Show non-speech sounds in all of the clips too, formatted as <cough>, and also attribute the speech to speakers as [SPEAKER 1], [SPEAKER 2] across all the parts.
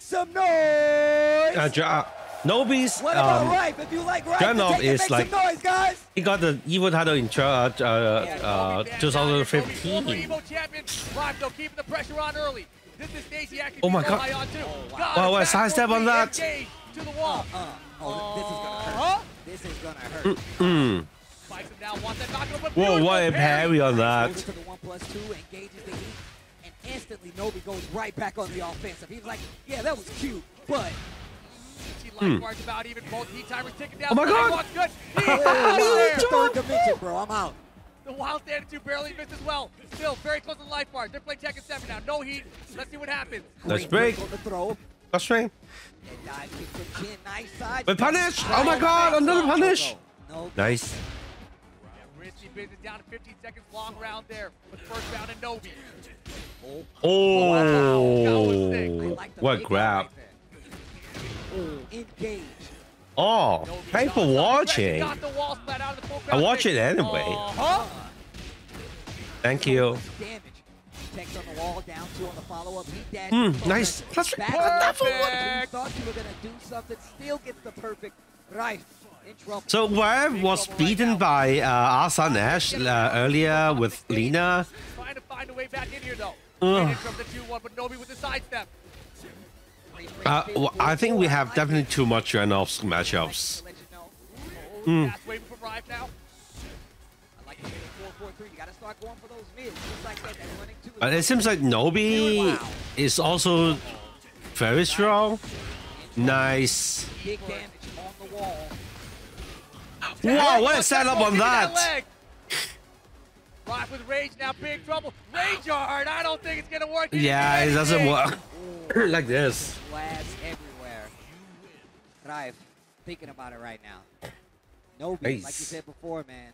[SPEAKER 1] make some noise.
[SPEAKER 2] Uh, Ja- Nobi's
[SPEAKER 1] what about
[SPEAKER 2] um,
[SPEAKER 1] Raef? If you like Raef,
[SPEAKER 2] Janov
[SPEAKER 1] then take make
[SPEAKER 2] like-
[SPEAKER 1] some noise, guys.
[SPEAKER 2] he got the Evo title in uh, uh, uh, 2015.
[SPEAKER 3] Evo champion. Rob, though, keeping the pressure on early. This is Stacey actually
[SPEAKER 2] Oh my God.
[SPEAKER 3] on too.
[SPEAKER 1] wow.
[SPEAKER 3] Got
[SPEAKER 2] Wow,
[SPEAKER 3] it,
[SPEAKER 2] sidestep on that?
[SPEAKER 3] To the wall.
[SPEAKER 1] Uh, oh, this is gonna hurt.
[SPEAKER 3] Uh-huh.
[SPEAKER 1] This is gonna hurt.
[SPEAKER 2] Mm.
[SPEAKER 3] Spikes him down, wants that knock him, but
[SPEAKER 2] Whoa,
[SPEAKER 3] beautiful
[SPEAKER 2] what a parry on
[SPEAKER 1] Over
[SPEAKER 2] that.
[SPEAKER 1] Instantly Nobi goes right back on the offensive. He's like, yeah, that was cute, but
[SPEAKER 3] See Lifeguard's about even. Both heat timers ticking down.
[SPEAKER 2] Hmm. Oh my God.
[SPEAKER 3] walk Good. <laughs> He
[SPEAKER 1] oh,
[SPEAKER 3] got there.
[SPEAKER 1] third dimension, bro. I'm out.
[SPEAKER 3] The Wild Stand 2 barely missed as well. Still very close to the life bar. They're playing Tekken 7 now. No heat. Let's see what happens.
[SPEAKER 2] Let's break.
[SPEAKER 1] on the throw.
[SPEAKER 2] Got string.
[SPEAKER 1] And dive kick from Chin, nice side.
[SPEAKER 2] But punish! Oh my god, another punish! Nice.
[SPEAKER 3] Yeah, Ritchie business down to 15 seconds. Long round there. With first round and Nobi.
[SPEAKER 2] Oh, what grab.
[SPEAKER 1] engage.
[SPEAKER 2] Oh,
[SPEAKER 3] Nobi
[SPEAKER 2] thanks for watching.
[SPEAKER 3] Got the wall out of the full
[SPEAKER 2] I watch it anyway.
[SPEAKER 3] Uh-huh.
[SPEAKER 2] Thank you.
[SPEAKER 1] Damage. Text on the wall, down two on the follow-up. He dashed
[SPEAKER 2] Mm, nice. Plus what
[SPEAKER 1] up.
[SPEAKER 2] that?
[SPEAKER 3] Perfect.
[SPEAKER 1] Thought you were gonna do something. Still gets the perfect right in trouble.
[SPEAKER 2] So Web was beaten by uh, Arslan Ash uh, earlier with Lina.
[SPEAKER 3] Trying to find a way back in here, though.
[SPEAKER 2] Ugh.
[SPEAKER 3] In from the 2-1, but Nobi with the sidestep.
[SPEAKER 2] Uh, well, I think we have definitely too much runoffs matchups.
[SPEAKER 1] Let you know.
[SPEAKER 2] Mm.
[SPEAKER 3] fast waving from Raef now.
[SPEAKER 1] I like the 4-4-3. You gotta start going for those mids. Just like that. That running two.
[SPEAKER 2] But it seems like Nobi is also very strong. Nice.
[SPEAKER 1] Big damage on the wall.
[SPEAKER 2] What a setup on
[SPEAKER 3] Give
[SPEAKER 2] that!
[SPEAKER 3] leg. Rock with Rage now, big trouble. Rage hard. I don't think it's gonna work.
[SPEAKER 2] Yeah, it doesn't work <laughs> like this.
[SPEAKER 1] Slabs everywhere. Thrive. Thinking about it right now. No beat, like you said before, man.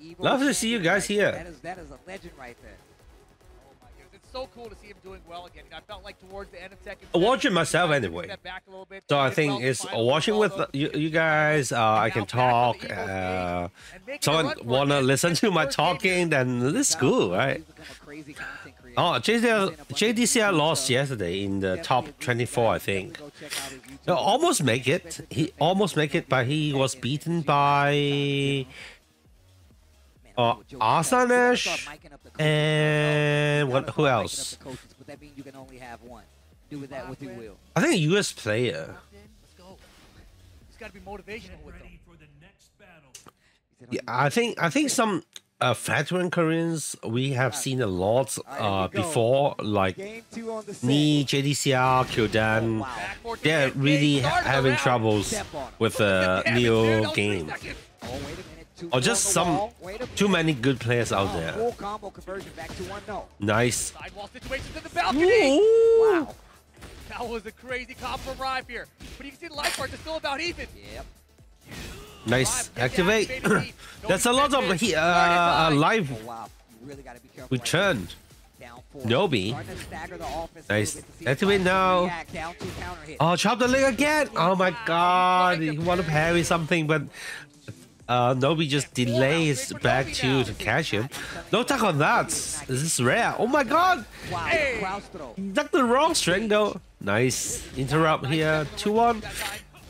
[SPEAKER 1] Evo
[SPEAKER 2] Love to see you guys
[SPEAKER 1] right
[SPEAKER 2] here.
[SPEAKER 1] That is that is a legend right there.
[SPEAKER 3] So cool to see him doing well again. You know, I felt like towards the end of Tekken.
[SPEAKER 2] I watch it myself anyway.
[SPEAKER 3] back a bit,
[SPEAKER 2] So I think
[SPEAKER 3] well
[SPEAKER 2] it's watching with you, you guys. Uh, I can
[SPEAKER 3] Now back on
[SPEAKER 2] talk. Uh,
[SPEAKER 3] stage and making a
[SPEAKER 2] someone
[SPEAKER 3] run for it,
[SPEAKER 2] wanna listen to my
[SPEAKER 3] first game here.
[SPEAKER 2] talking, then this is cool, right?
[SPEAKER 1] He's become a crazy content creator.
[SPEAKER 2] Oh,
[SPEAKER 1] He's in a
[SPEAKER 2] JDCR,
[SPEAKER 1] bunch of
[SPEAKER 2] JDCR
[SPEAKER 1] videos,
[SPEAKER 2] lost yesterday in the top 24. I think.
[SPEAKER 1] Definitely go check out his YouTube.
[SPEAKER 2] Almost make it. He almost make it, but he was beaten by
[SPEAKER 1] the coaches.
[SPEAKER 2] and what? Who else? I think a US player. Yeah, I think I think some uh, veteran Koreans we have seen a lot uh, before, like. Knee, JDCR,
[SPEAKER 3] Qudans.
[SPEAKER 2] They're really having troubles with the
[SPEAKER 3] dude,
[SPEAKER 2] Neo game.
[SPEAKER 3] Seconds.
[SPEAKER 1] Oh, wait a minute. Two
[SPEAKER 2] Or just some
[SPEAKER 1] wall. Wait a minute.
[SPEAKER 2] too many good players out there.
[SPEAKER 1] Full combo conversion back to one no.
[SPEAKER 2] Nice.
[SPEAKER 3] Sidewall situation to the balcony.
[SPEAKER 2] Ooh.
[SPEAKER 1] Wow.
[SPEAKER 3] That was a crazy comp from Raef here. But you can see the life bars are still about even.
[SPEAKER 1] Yep.
[SPEAKER 2] Nice. Activate.
[SPEAKER 3] activated heat. No
[SPEAKER 2] That's a lot of he, uh,
[SPEAKER 3] Target high.
[SPEAKER 2] live
[SPEAKER 1] wow. You really got to be careful. right
[SPEAKER 2] return.
[SPEAKER 1] there. Down four.
[SPEAKER 2] Nobi.
[SPEAKER 1] Starting to stagger the offense a
[SPEAKER 2] Nice.
[SPEAKER 1] little bit to see if
[SPEAKER 2] Activate now.
[SPEAKER 1] react. Down two counter hit.
[SPEAKER 2] Oh, chop the leg again. Oh my god. He want to parry something, but uh, Nobi just delays back two to catch him. No attack on that. This is rare. Oh my god.
[SPEAKER 1] Wow.
[SPEAKER 3] Hey.
[SPEAKER 2] That's the wrong string though. Nice. Interrupt here. 2 1.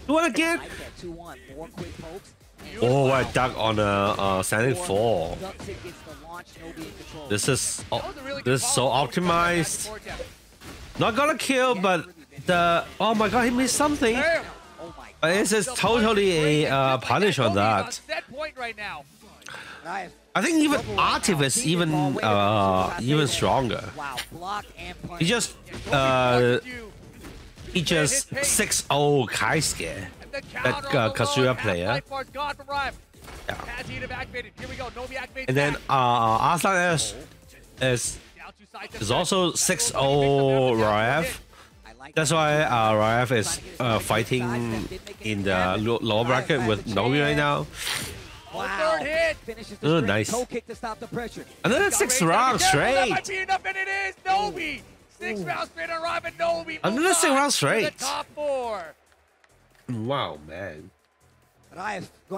[SPEAKER 2] 2 1 again.
[SPEAKER 1] Like that 2 1. More quick pokes.
[SPEAKER 2] Oh, I duck on a uh, standing
[SPEAKER 1] Four.
[SPEAKER 2] 4.
[SPEAKER 1] Ducks it, gets the launch, Nobi in control.
[SPEAKER 2] This is oh,
[SPEAKER 3] was a really good
[SPEAKER 2] this is so optimized.
[SPEAKER 3] Back and forth,
[SPEAKER 2] Not gonna kill, but the oh my god, he missed something.
[SPEAKER 3] Damn.
[SPEAKER 1] My
[SPEAKER 2] But this is totally a uh, punish on that.
[SPEAKER 3] Set point right now.
[SPEAKER 1] Nice.
[SPEAKER 2] I think even Artiv is even uh even stronger.
[SPEAKER 1] Wow. Block and.
[SPEAKER 2] He just uh he just 6-0 Kaisuke.
[SPEAKER 3] And
[SPEAKER 2] that,
[SPEAKER 3] counter
[SPEAKER 2] uh,
[SPEAKER 3] on
[SPEAKER 2] Kazuya player.
[SPEAKER 3] half life bar's gone from Raef.
[SPEAKER 2] Yeah.
[SPEAKER 3] Has heat have activated. Here we go. Nobi activates
[SPEAKER 2] And then
[SPEAKER 3] back.
[SPEAKER 2] uh Arslan is is
[SPEAKER 3] Down two sides
[SPEAKER 2] is also
[SPEAKER 3] back.
[SPEAKER 2] 6-0
[SPEAKER 3] Nobi
[SPEAKER 1] Raef.
[SPEAKER 2] That's why uh, Raef is uh, fighting in the lo- lower bracket with Nobi right now.
[SPEAKER 3] Oh, third hit.
[SPEAKER 1] Finishes the
[SPEAKER 2] Oh, nice.
[SPEAKER 1] Toe kick to stop the pressure.
[SPEAKER 2] Another six rounds
[SPEAKER 3] That
[SPEAKER 2] straight.
[SPEAKER 3] might be enough, and it is. Nobi. Six rounds straight on and Nobi.
[SPEAKER 2] Another six rounds
[SPEAKER 3] to the
[SPEAKER 2] straight.
[SPEAKER 3] top four.
[SPEAKER 2] Wow, man.
[SPEAKER 1] Raef going to